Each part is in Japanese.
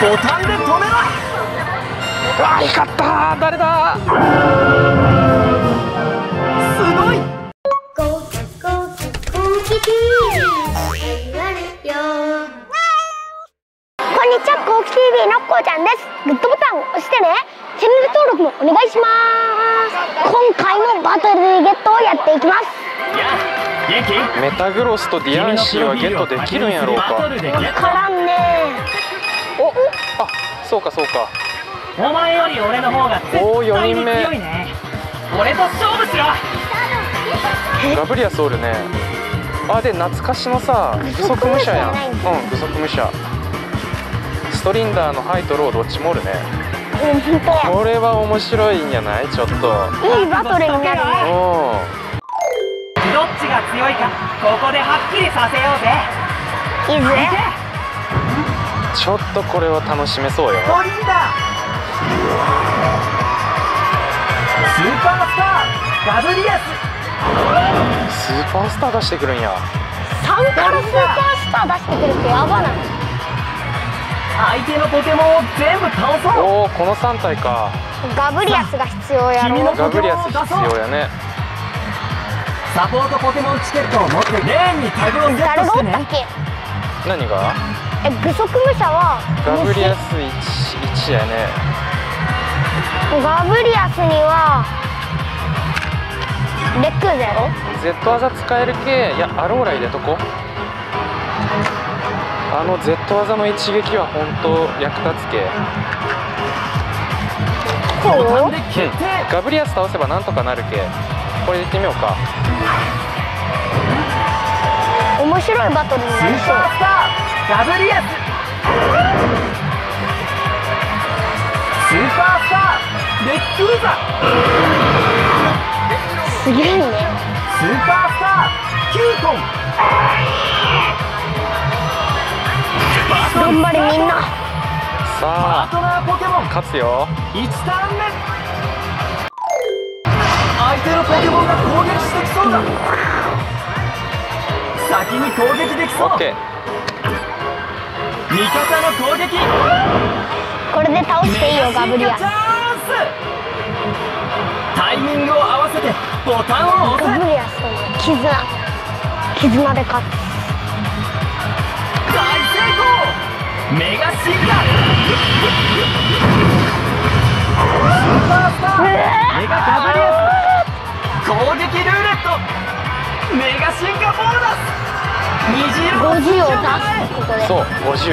ボタンで止めろあ光った。誰だ？すごい。こんにちはゴキ TV のこうちゃんです。グッドボタンを押してねチャンネル登録もお願いします。今回もバトルでゲットをやっていきます。メタグロスとディアンシーはゲットできるんやろうかそうかそうか。お前より俺の方が絶おー四対に人目。強いね。俺と勝負しろ。ガブリアスおるね。あで懐かしのさ具足武者やん。うん具足武者。ストリンダーのハイとローどっちもおるね。うん本当。やこれは面白いんじゃない？ちょっと。いいバトルになるね。うどっちが強いかここではっきりさせようぜ。いいぜ。んちょっとこれは楽しめそうよ。トリンダスーパースターガブリアス。スーパースター出してくるんや。3からスーパースター出してくるってやばない？相手のポケモンを全部倒そう。おおこの3体か。ガブリアスが必要やろ。ガブリアス必要やね。サポートポケモンチケットを持ってレーンにタグをセットしてね。がおったっけ？何が？え具足武者はガブリアス 1, 1やね。ガブリアスにはレックウザやろ？Z 技使える系いやアローラ入れとこ。あの Z 技の一撃は本当役立つ系。こう？ガブリアス倒せばなんとかなる系。これでいってみようか。面白いバトルにスなりそうガブリアススーパースターレックーザすげえねスーパースターキュートン頑張れ。みんなさあパートナーポケモン勝つよ1ターン目相手のポケモンが攻撃してきそうだ先に攻撃できそう OK 味方の攻撃。これで倒していいよガブリア。ス。タイミングを合わせてボタンを押せ。ガブリアスとの絆。絆で勝つ。大成功。メガ進化スーパースターこ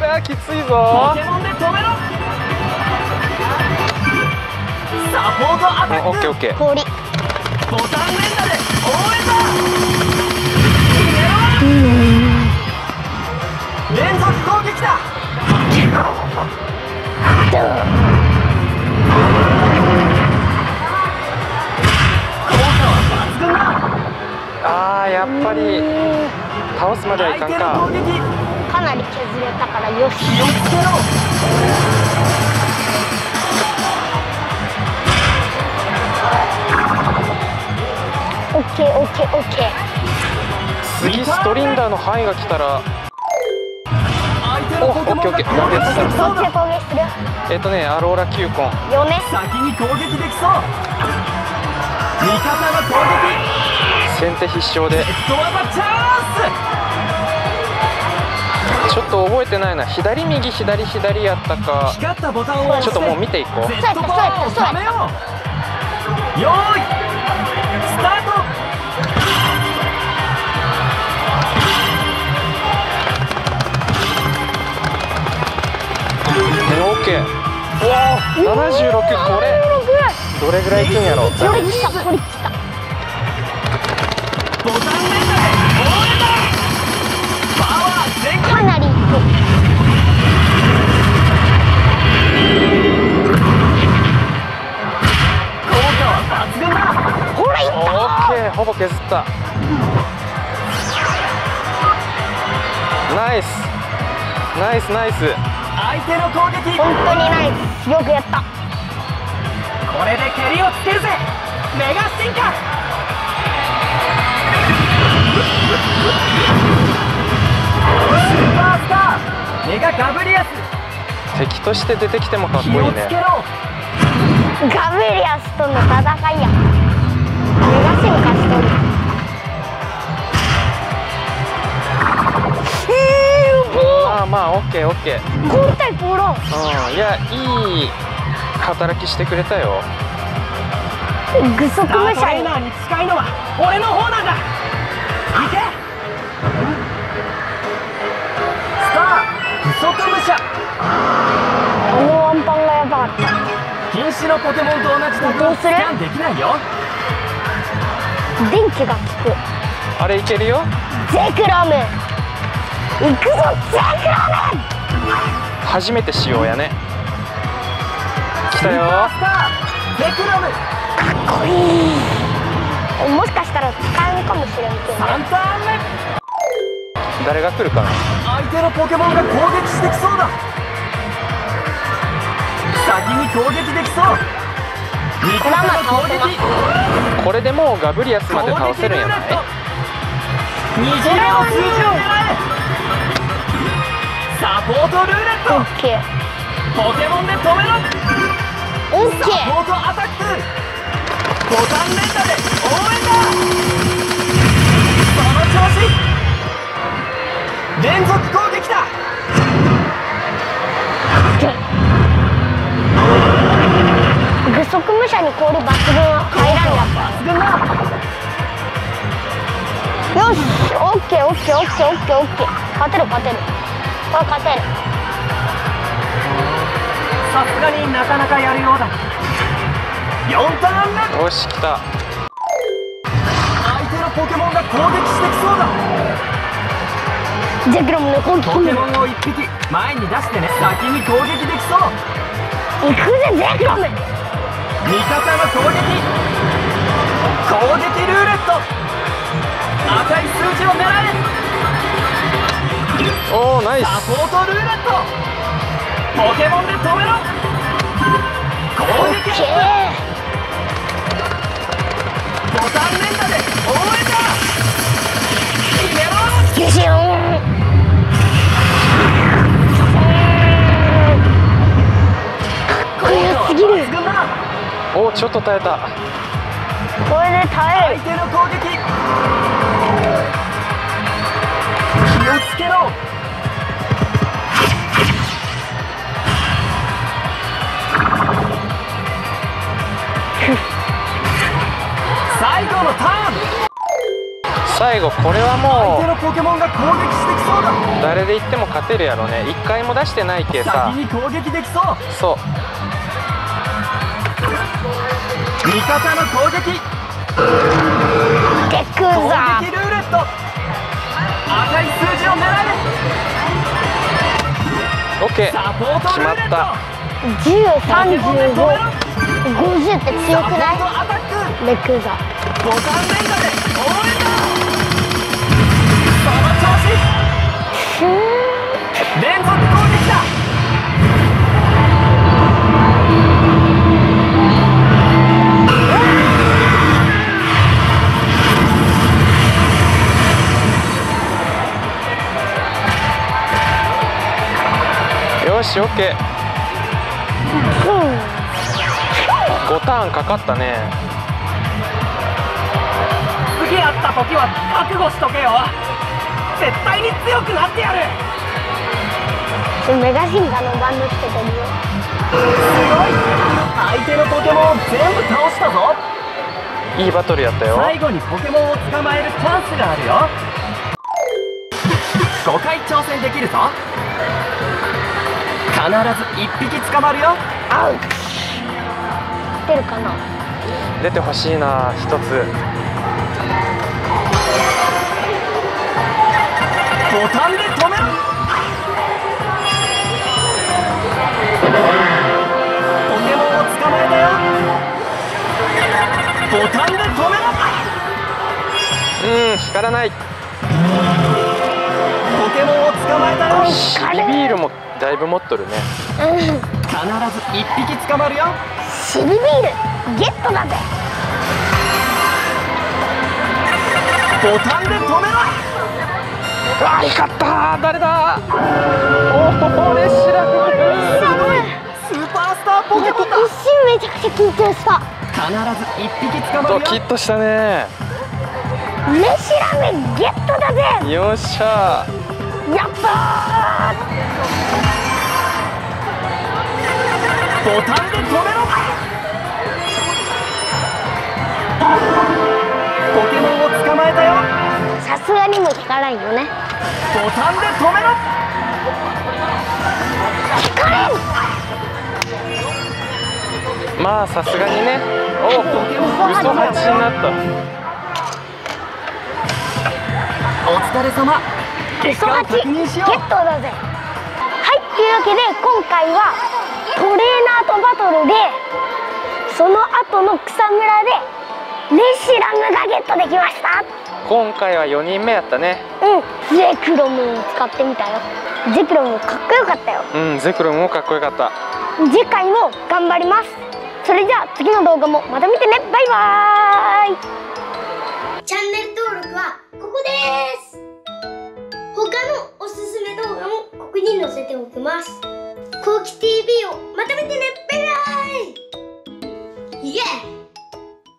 れはきついポぞケモンで止めろ。サポートアタックオッケーオッケー。氷ボタン連打で応援だ。決めろ連続攻撃だあーやっぱり倒すまではいかん相手の攻か撃かなり削れたからよし。気をつけろオッケーオッケーオッケー。次ストリンダーの範囲が来たら。相手のポケモンが攻撃してきどっそうだちで攻撃する。えっ、とねアローラ球根。よね。先に攻撃できそう。味方の攻撃先手必勝で。ちょっと覚えてないな。左右左左やったか。ちょっともう見ていこう。よーいスター。トオッケーおお76これ。どれぐらいいくんやろこれ来たこれ来た削った。ナイス。ナイスナイス。相手の攻撃。本当にナイス。よくやった。これで蹴りをつけるぜ。メガ進化。スーパースター。メガガブリアス。敵として出てきてもかっこいいね。ガブリアスとの戦いや。メガ進化しとるえー、もまあまあオッケーオッケー。ポロンうんいやいい働きしてくれたよ。具足スター武者にトレーナーに近いのは俺の方なんだ。行け。スター不足武者。あのワンパンがやばかった。禁止のポケモンと同じタグどうするをスキャンできないよ電気が効く。あれいけるよ。ゼクラム行くぞゼクラム初めて使用やね。来たよ。ゼクラムかっこいい。もしかしたら使えるかもしれんけど。3ターン目。誰が来るかな。相手のポケモンが攻撃してきそうだ。先に攻撃できそうこれでもうガブリアスまで倒せるんやない虹色の数字を狙えサポートルーレット。オッケー。ポケモンで止めろ。サオッケー。ポートアタック。ボタン連打で応援だ。その調子。連続具足武者に氷抜群は入らんやっ抜群よしオッケーオッケーオッケーオッケーオッケー勝てる勝てる。これ勝てるさすがになかなかやるようだ。4ターン目よし来た相手のポケモンが攻撃してきそうだ。ゼクラムの攻撃ポケモンを1匹前に出してね。先に攻撃できそう。行くぜゼクラム。味方の攻撃。攻撃ルーレット。赤い数字を狙え。おおナイス。サポートルーレット。ポケモンで止めろ。攻撃オッケボタン連打で応援だ決めろちょっと耐えた。これで耐える。相手の攻撃気をつけろ。最後のターン。最後これはも相手のポケモンが攻撃してきそう誰で言っても勝てるやろね。一回も出してないけさ。先に攻撃できそう。そう味方の攻撃。ゲクザ攻撃ルーレット。赤い数字を狙えオッケー。サポートルー103550って強くない？レク。ーザ5よしオッケー5ターンかかったね。次会った時は覚悟しとけよ。絶対に強くなってやる。メガシンガのバンドつけてるよすごい。相手のポケモンを全部倒したぞ。いいバトルやったよ。最後にポケモンを捕まえるチャンスがあるよ。5回挑戦できるぞ。必ず1匹捕まるよ。アウチ出るかな？出てほしいな一つ。ボタンで止めろポケモンを捕まえたよ。ボタンで止めろうん光らない。ポケモンを捕まえたよビビールもだいぶ持っとるね。うん。ず1匹捕まるよ。シビビール。ゲットだぜ。ボタンで止めろ。あ光った。誰だ？おおレシラフ僕一瞬めちゃくちゃ緊張した。必ず一匹捕まるよ。ドキッとしたね。レシラメゲットだぜ。よっしゃやったボタンで止めろポケモンを捕まえたよーさすがにも効かないよねボタンで止めろ効かれんまあさすがにね。お嘘八になった。お疲れ様結嘘果を確認しようトだぜ。はいというわけで今回はトレーナーとバトルでその後の草むらでレシラムがゲットできました。今回は4人目やったね。うん。ゼクロムを使ってみたよ。ゼクロムかっこよかったよ。うんゼクロムもかっこよかった。次回も頑張ります。それじゃあ次の動画もまた見てね。バイバーイ。チャンネル登録はここですに載せておきます。コウキ TV をまとめてねバイバイ。イエーイ。